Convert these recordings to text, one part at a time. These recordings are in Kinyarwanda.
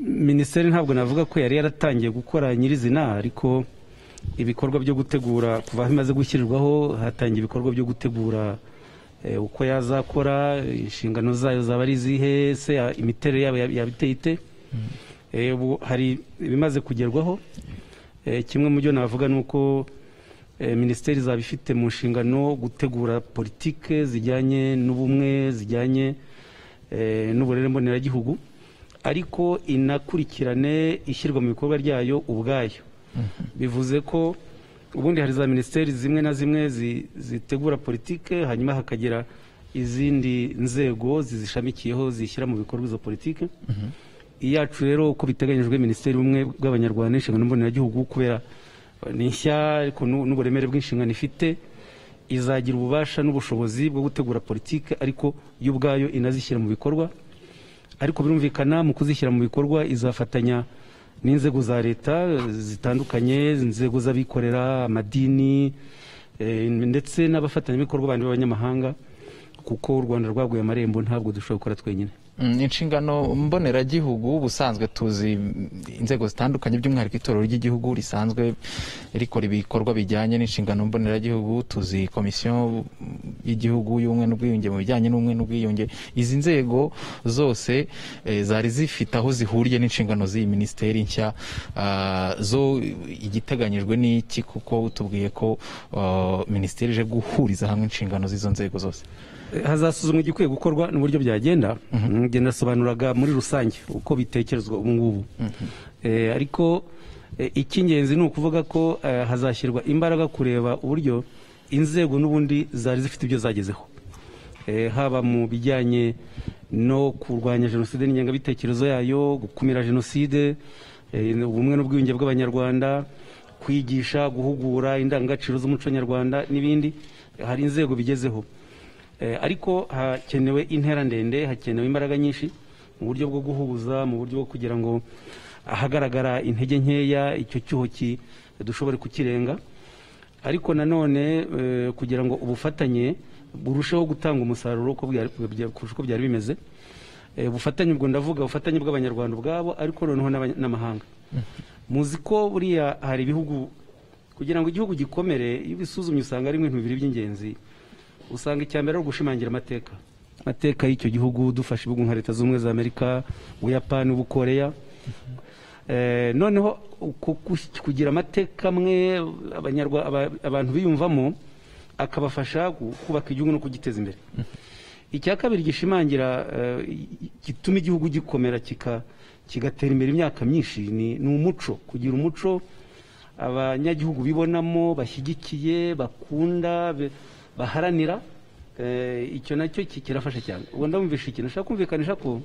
minisiteri ntabwo navuga ko yari yaratangiye gukora nyirizina ariko ibikorwa byo gutegura kuva aho imaze gushyirirwaho hatangiye ibikorwa byo gutegura eh, uko yazakora inshingano zayo zaba ari izihe se imiterere yabo yab- yaba iteye ite? Eh, ubu hari ibimaze kugerwaho. Eh, kimwe mu byo navuga ni uko eh, minisiteri izaba ifite mu nshingano gutegura politike zijyanye n'ubumwe zijyanye eh, n'uburere mboneragihugu. Ariko inakurikirane ishyirwa mu bikorwa ryayo ubwayo. Bivuze ko ubundi hari za minisiteri zimwe na zimwe zi- zitegura politike hanyuma hakagira izindi nzego zizishamikiyeho zishyira mu bikorwa izo politike. Iyacu rero uko biteganyijwe minisiteri y'ubumwe bw'abanyarwanda inshingano mboneragihugu kubera ni nshya ariko n'u- n'uburemere bw'inshingano ifite izagira ububasha n'ubushobozi bwo gutegura politike ariko yo ubwayo inazishyira mu bikorwa. Ariko birumvikana mu kuzishyira mu bikorwa izafatanya n'inzego za leta zitandukanye inzego z'abikorera amadini eh, ndetse n'abafatanyabikorwa bandi b'abanyamahanga kuko u rwanda rwaguye amarembo ntabwo dushobora gukora twenyine. Inshingano mboneragihugu ubusanzwe tuzi mm, inzego zitandukanye by'umwihariko itorero ry'igihugu risanzwe rikora ibikorwa bijyanye n'inshingano mboneragihugu tuzi komisiyo y'igihugu y'ubumwe n'ubwiyunge mu bijyanye n'ubumwe n'ubwiyunge. Izi nzego zose eh, zari zifite aho zihuriye n'inshingano z'iyi minisiteri nshya ah, zo igiteganyijwe n'iki kuko tubwiye ko ah, minisiteri ije guhuriza hamwe inshingano z'izo nzego zose. Hazasuzumwa igikwiye gukorwa n'uburyo byagenda. Njye nasobanuraga muri rusange uko bitekerezwa ubu ngubu. Eh, ariko eh, icy'ingenzi ni ukuvuga ko eh, hazashyirwa imbaraga kureba uburyo inzego n'ubundi zari zifite ibyo zagezeho. Eh, haba mu bijyanye no kurwanya jenoside n'ingengabitekerezo yayo gukumira jenoside ubumwe n'ubwiyunge bw'abanyarwanda kwigisha guhugura indangagaciro z'umuco nyarwanda n'ibindi hari inzego bigezeho. Eh, ariko hakenewe intera ndende hakenewe imbaraga nyinshi mu buryo bwo guhuza mu buryo bwo kugira ngo ahagaragara intege nkeya icyo cyuho dushobore kukirenga. Ariko nanone eh, kugira ngo ubufatanye burusheho gutanga umusaruro uko byari- bimeze Eh, ubufatanye ubwo ndavuga ubufatanye bw'abanyarwanda ubwabo ariko noneho n'amahanga. Muzi ko buriya hari ibihugu kugira ngo igihugu gikomere iyo ubisuzumye usanga harimo ibintu bibiri by'ingenzi. Usanga icya mbere ari ugushimangira amateka. Amateka y'icyo gihugu dufashe ibihugu nka leta z'ubumwe za amerika ubuyapani ubukoreya. Eh, noneho kugira amateka amwe abantu biyumvamo akabafasha kubaka igihugu no kugiteza imbere. Icya kabiri gishimangira eh, gituma igihugu gikomera kigatera imbere imyaka myinshi ni umuco. Kugira umuco abanyagihugu bibonamo bashyigikiye bakunda baharanira eh, icyo na cyo ki- kirafasha cyane. Ubwo ndamwumvisha ikintu nshaka kumvikanisha ko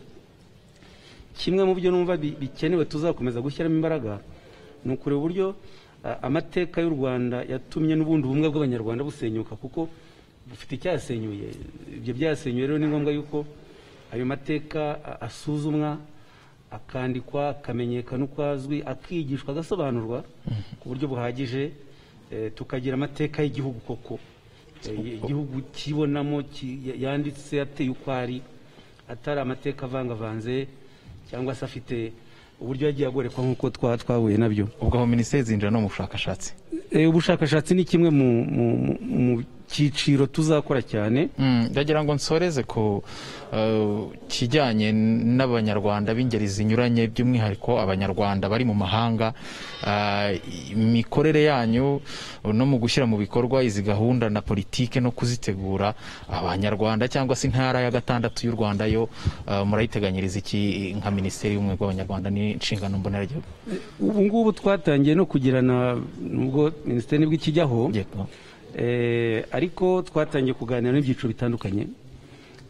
kimwe mu byo numva bi- bikenewe tuzakomeza gushyiramo imbaraga ni ukureba uburyo amateka y'u rwanda yatumye n'ubundi ubumwe bw'abanyarwanda busenyuka kuko bufite icyasenyuye. Ibyo byasenyuye rero ni ngombwa yuko ayo mateka asuzumwa akandikwa akamenyekana uko azwi akigishwa agasobanurwa ku buryo buhagije eh, tukagira amateka y'igihugu koko. Igihugu kibonamo ki- yanditse ateye uko ari atari amateka avangavanze cyangwa se afite uburyo yagiye agorekwa nk'uko twa twahuye na byo. Ubwo aho minisiteri zinjira no mu bushakashatsi? Eh, ubushakashatsi ni kimwe mu cyiciro tuzakora cyane. Mm, ndagira ngo nsoreze ku uh, kijyanye n'abanyarwanda b'ingeri zinyuranye by'umwihariko abanyarwanda bari mu mahanga. Uh, imikorere yanyu no mu gushyira mu bikorwa izi gahunda na politike no kuzitegura abanyarwanda cyangwa se intara ya gatandatu y'u rwanda yo uh, murayiteganyiriza iki nka minisiteri y'ubumwe bw'abanyarwanda n'inshingano mboneragihugu? Ubu ngubu twatangiye no kugirana nubwo minisiteri ni bwo ikijyaho ariko twatangiye kuganira n'ibyiciro bitandukanye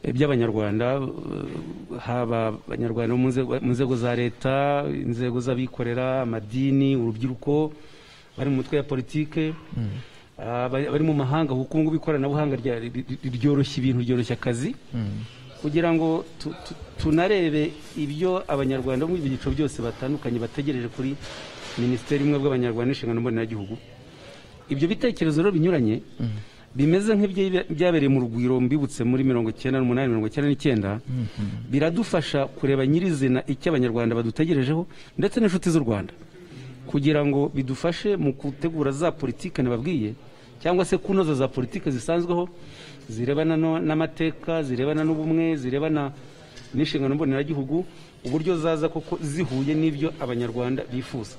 eh, by'abanyarwanda eh, haba abanyarwanda mu nzego- za leta inzego z'abikorera amadini urubyiruko bari mu mitwe ya politike aba- bari mu mahanga kuko ubu ngubu ikoranabuhanga ryoroshya ibintu ryoroshya akazi. Kugira ngo tu- tu- tunarebe ibyo abanyarwanda mu byiciro byose batandukanye bategereje kuri minisiteri imwe bw'abanyarwanda n'inshingano mboneragihugu ibyo bitekerezo rero binyuranye bimeze nk'ibyabereye mu rugwiro mbibutse muri mirongo icyenda n'umunani mirongo icyenda n'icyenda biradufasha kureba nyirizina icyo abanyarwanda badutegerejeho ndetse n'inshuti z'u rwanda. Kugira ngo bidufashe mu gutegura za politiki nababwiye cyangwa se kunoza za politiki zisanzweho zirebana n'amateka zirebana n'ubumwe zirebana n'inshingano mboneragihugu uburyo zaza koko zihuye n'ibyo abanyarwanda bifuza.